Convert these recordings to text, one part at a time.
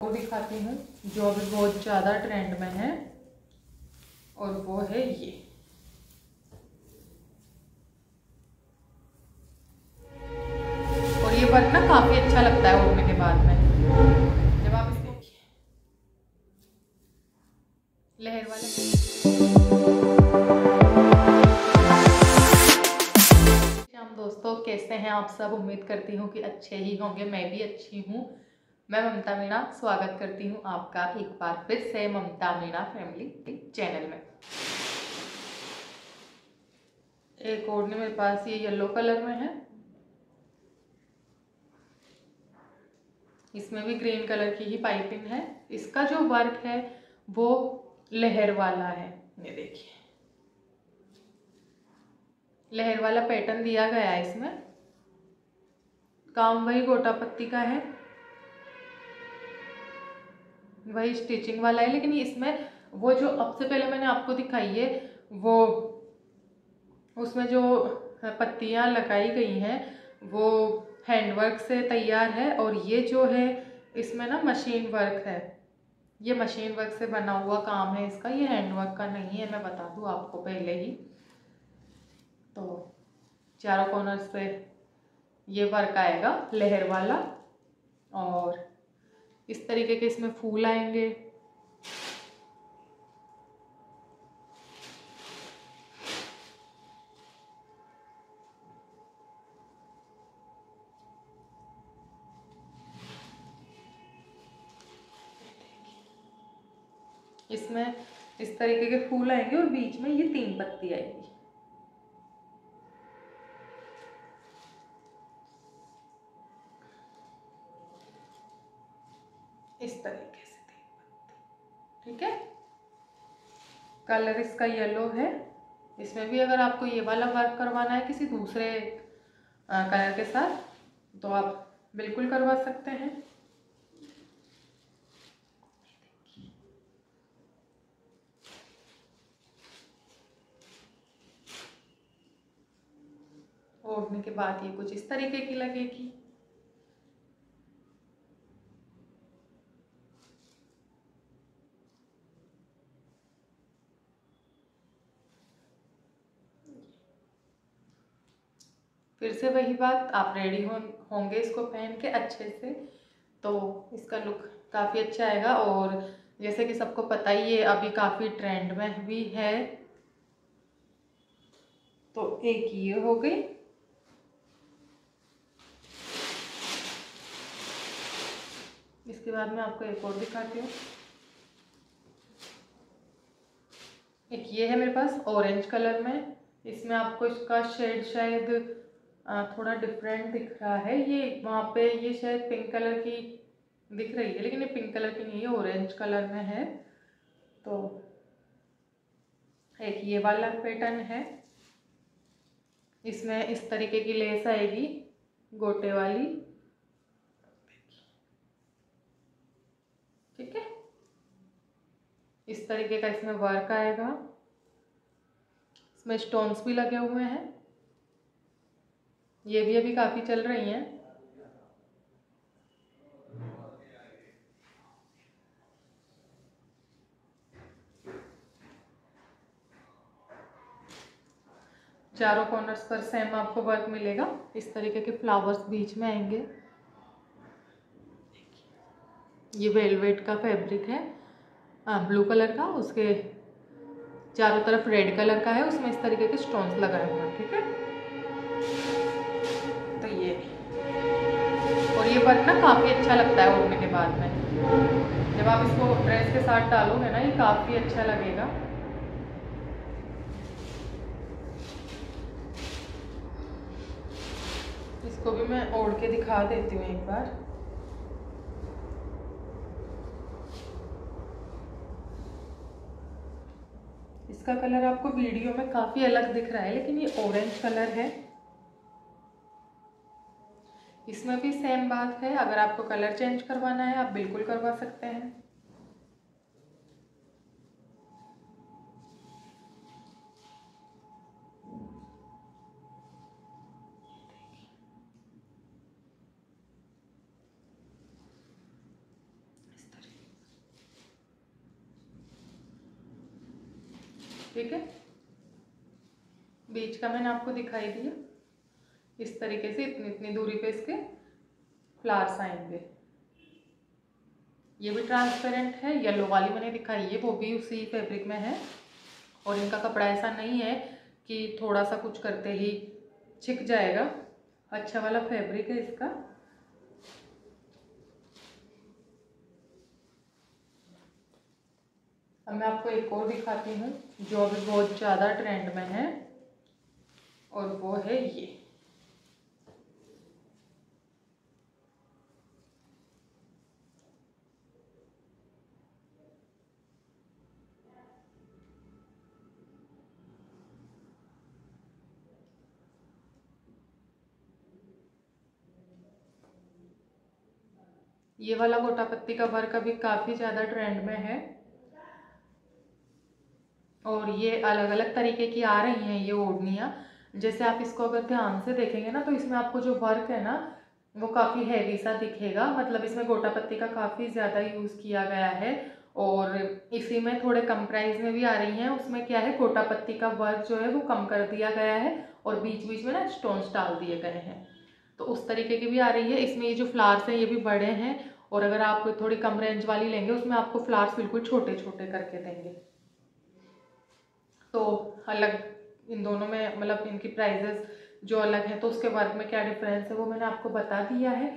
वो दिखाती हूँ, जो अभी बहुत ज़्यादा ट्रेंड में है, और वो है ये। और ये वर्क ना काफ़ी अच्छा लगता है ओढ़ने के बाद में। जब आप इसको लहर वाले दोस्तों, कैसे हैं आप सब? उम्मीद करती हूँ कि अच्छे ही होंगे। मैं भी अच्छी हूँ। मैं ममता मीणा स्वागत करती हूँ आपका एक बार फिर से ममता मीणा फैमिली चैनल में। एक ओढ़नी मेरे पास ये येलो कलर में है। इसमें भी ग्रीन कलर की ही पाइपिंग है। इसका जो वर्क है, वो लहर वाला है। ये देखिए। लहर वाला पैटर्न दिया गया है इसमें। काम वही गोटा पत्ती का है। वही स्टिचिंग वाला है, लेकिन इसमें वो जो अब से पहले मैंने आपको दिखाई है, वो उसमें जो पत्तियाँ लगाई गई हैं, वो हैंडवर्क से तैयार है और ये जो है, इसमें ना मशीन वर्क है। ये मशीन वर्क से बना हुआ काम है इसका, ये हैंडवर्क का नहीं है, मैं बता दूँ आपको पहले ही। तो चारों कॉर्नर से ये वर्क आएगा, लहर वाला और इस तरीके के इसमें फूल आएँगे। इसमें इस तरीके के फूल आएँगे और बीच में ये तीन पत्ती आएगी। इस तरीके से तीन पत्ती ठीक है? कलर इसका येलो है। इसमें भी अगर आपको ये वाला वर्क करवाना है किसी दूसरे कलर के साथ तो आप बिल्कुल करवा सकते हैं। ओढ़ने के बाद ये कुछ इस तरीके की लगेगी। फिर से वही बात, आप रेडी हो, होंगे इसको पहन के अच्छे से तो इसका लुक काफ़ी अच्छा आएगा और जैसे कि सबको पता ही है, अभी काफ़ी ट्रेंड में भी है। तो एक ये हो गई। इसके बाद मैं आपको एक और दिखाती हूँ। एक ये है मेरे पास ऑरेंज कलर में। इसमें आपको इसका शेड शायद थोड़ा डिफरेंट दिख रहा है। ये वहाँ पे, ये शायद पिंक कलर की दिख रही है, लेकिन ये पिंक कलर की नहीं है ऑरेंज कलर में है। तो एक ये वाला पैटर्न है। इसमें इस तरीके की लेस आएगी, गोटे वाली। ठीक है? इस तरीके का इसमें वर्क आएगा। इसमें स्टोन्स भी लगे हुए हैं। ये भी अभी काफ़ी चल रही हैं। चारों कॉर्नर्स पर सेम आपको वर्क मिलेगा। इस तरीके के फ्लावर्स बीच में आएँगे। ये वेलवेट का फैब्रिक है। आ, ब्लू कलर का उसके चारों तरफ़ रेड कलर का है। उसमें इस तरीके के स्टोन्स लगाए हुए हैं ठीक है? तो ये। और ये वर्क ना काफ़ी अच्छा लगता है ओढ़ने के बाद में। जब आप इसको ड्रेस के साथ डालोगे ना, ये काफ़ी अच्छा लगेगा। इसको भी मैं ओढ़ के दिखा देती हूँ एक बार। इसका कलर आपको वीडियो में काफ़ी अलग दिख रहा है, लेकिन ये ऑरेंज कलर है। इसमें भी सेम बात है। अगर आपको कलर चेंज करवाना है, आप बिल्कुल करवा सकते हैं। ठीक है? बीच का मैंने आपको दिखाई दिया। इस तरीके से इतनी इतनी दूरी पे इसके फ्लावर्स आएँगे ये भी ट्रांसपेरेंट है येलो वाली मैंने दिखाई है, वो भी उसी फैब्रिक में है। और इनका कपड़ा ऐसा नहीं है कि थोड़ा सा कुछ करते ही छिक जाएगा। अच्छा वाला फैब्रिक है इसका। अब मैं आपको एक और दिखाती हूँ, जो अभी बहुत ज़्यादा ट्रेंड में है। और वो है ये। ये वाला गोटा पत्ती का वर्क अभी काफ़ी ज़्यादा ट्रेंड में है। और ये अलग अलग तरीके की आ रही हैं ये ओढ़नियाँ। जैसे आप इसको अगर ध्यान से देखेंगे ना तो इसमें आपको जो वर्क है ना, वो काफ़ी हैवी सा दिखेगा। मतलब इसमें गोटा पत्ती का काफ़ी ज़्यादा यूज़ किया गया है। और इसी में थोड़े कम प्राइस में भी आ रही हैं। उसमें क्या है गोटा पत्ती का वर्क जो है वो कम कर दिया गया है और बीच बीच में ना स्टोन्स डाल दिए गए हैं। तो उस तरीके की भी आ रही है। इसमें ये जो फ्लावर्स हैं, ये भी बड़े हैं। और अगर आप थोड़ी कम रेंज वाली लेंगे, उसमें आपको फ्लावर्स बिल्कुल छोटे छोटे करके देंगे। तो अलग, इन दोनों में मतलब इनकी प्राइजेस जो अलग है तो उसके वर्क में क्या डिफरेंस है, वो मैंने आपको बता दिया है।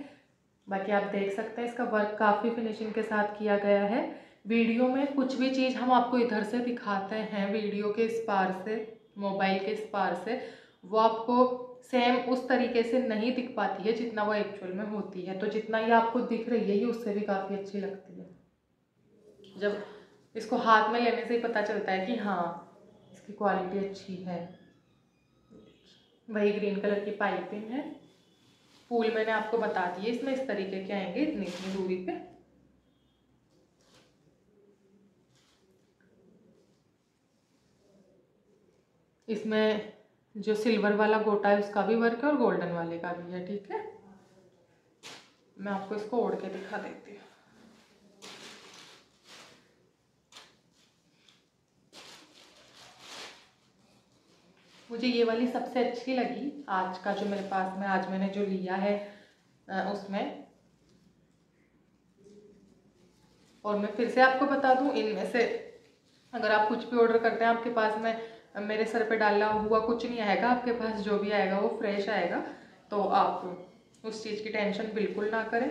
बाकी आप देख सकते हैं, इसका वर्क काफ़ी फिनिशिंग के साथ किया गया है। वीडियो में कुछ भी चीज़ हम आपको इधर से दिखाते हैं वीडियो के इस पार से मोबाइल के इस पार से, वो आपको सेम उस तरीके से नहीं दिख पाती है जितना वो एक्चुअल में होती है। तो जितना ये आपको दिख रही है, ये उससे भी काफ़ी अच्छी लगती है। जब इसको हाथ में लेने से ही पता चलता है कि हाँ इसकी क्वालिटी अच्छी है। वही ग्रीन कलर की पाइपिंग है। फूल मैंने आपको बता दिए इसमें इस तरीके के आएँगे इतनी इतनी दूरी पे। इसमें जो सिल्वर वाला गोटा है, उसका भी वर्क है और गोल्डन वाले का भी है, ठीक है? मैं आपको इसको ओढ़ के दिखा देती हूँ। मुझे ये वाली सबसे अच्छी लगी, आज का जो मेरे पास में, आज मैंने जो लिया है उसमें। और मैं फिर से आपको बता दूँ, इनमें से अगर आप कुछ भी ऑर्डर करते हैं, आपके पास में मेरे सर पे डालना हुआ कुछ नहीं आएगा, आपके पास जो भी आएगा वो फ्रेश आएगा। तो आप उस चीज़ की टेंशन बिल्कुल ना करें।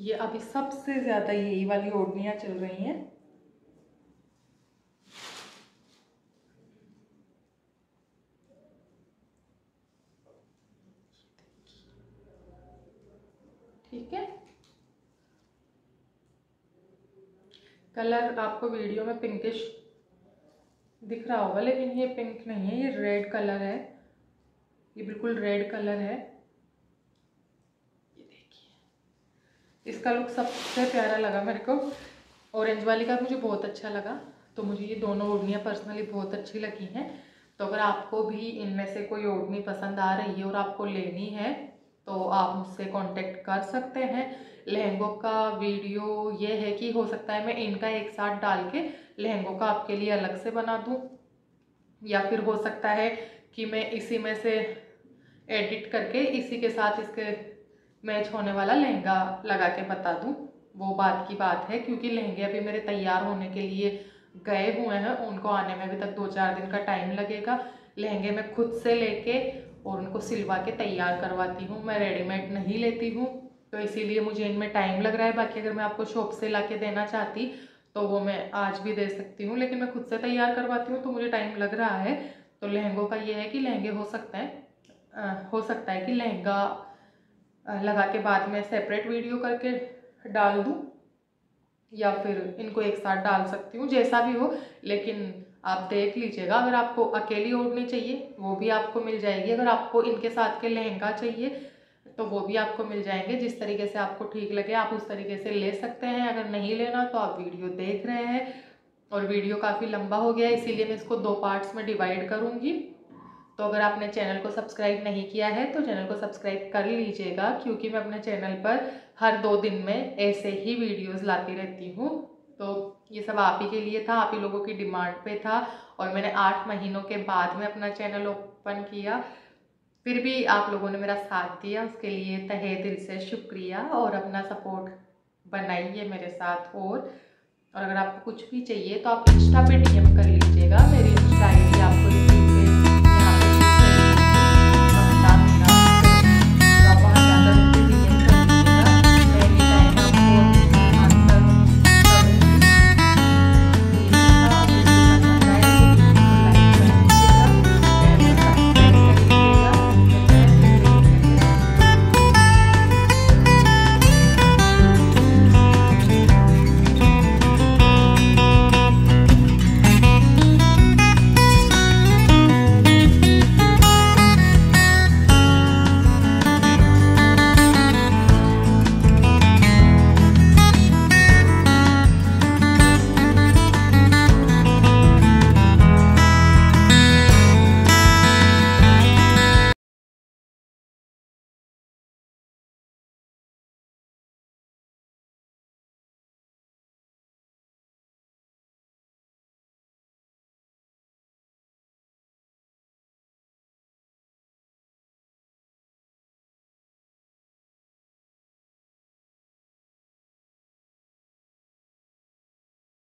ये अभी सबसे ज़्यादा यही वाली ओढ़नियाँ चल रही हैं। ठीक है? कलर आपको वीडियो में पिंकिश दिख रहा होगा, लेकिन ये पिंक नहीं है, ये रेड कलर है। ये बिल्कुल रेड कलर है। इसका लुक सबसे प्यारा लगा मेरे को। ऑरेंज वाली का मुझे बहुत अच्छा लगा। तो मुझे ये दोनों ओढ़नियाँ पर्सनली बहुत अच्छी लगी हैं। तो अगर आपको भी इनमें से कोई ओढ़नी पसंद आ रही है और आपको लेनी है तो आप मुझसे कांटेक्ट कर सकते हैं। लहंगों का वीडियो ये है कि हो सकता है मैं इनका एक साथ डाल के लहंगों का आपके लिए अलग से बना दूँ। या फिर हो सकता है कि मैं इसी में से एडिट करके इसी के साथ इसके मैच होने वाला लहंगा लगा के बता दूँ। वो बात की बात है, क्योंकि लहंगे अभी मेरे तैयार होने के लिए गए हुए हैं। उनको आने में अभी तक दो चार दिन का टाइम लगेगा। लहंगे मैं खुद से लेके और उनको सिलवा के तैयार करवाती हूँ। मैं रेडीमेड नहीं लेती हूँ तो इसीलिए मुझे इनमें टाइम लग रहा है। बाकी अगर मैं आपको शॉप से ला के देना चाहती तो वो मैं आज भी दे सकती हूँ। लेकिन मैं खुद से तैयार करवाती हूँ तो मुझे टाइम लग रहा है। तो लहंगों का ये है कि लहंगे हो सकते हैं हो सकता है कि लहंगा लगा के बाद में सेपरेट वीडियो करके डाल दूँ, या फिर इनको एक साथ डाल सकती हूँ, जैसा भी हो। लेकिन आप देख लीजिएगा, अगर आपको अकेली ओढ़नी चाहिए, वो भी आपको मिल जाएगी। अगर आपको इनके साथ के लहंगा चाहिए तो वो भी आपको मिल जाएँगे। जिस तरीके से आपको ठीक लगे, आप उस तरीके से ले सकते हैं। अगर नहीं लेना तो आप वीडियो देख रहे हैं, और वीडियो काफ़ी लंबा हो गया इसीलिए मैं इसको दो पार्ट्स में डिवाइड करूँगी। तो अगर आपने चैनल को सब्सक्राइब नहीं किया है तो चैनल को सब्सक्राइब कर लीजिएगा, क्योंकि मैं अपने चैनल पर हर दो दिन में ऐसे ही वीडियोस लाती रहती हूँ। तो ये सब आप ही के लिए था, आप ही लोगों की डिमांड पे था, और मैंने आठ महीनों के बाद में अपना चैनल ओपन किया। फिर भी आप लोगों ने मेरा साथ दिया, उसके लिए तहे दिल से शुक्रिया, और अपना सपोर्ट बनाइए मेरे साथ और। और अगर आपको कुछ भी चाहिए तो आप इंस्टा पे डीएम कर लीजिए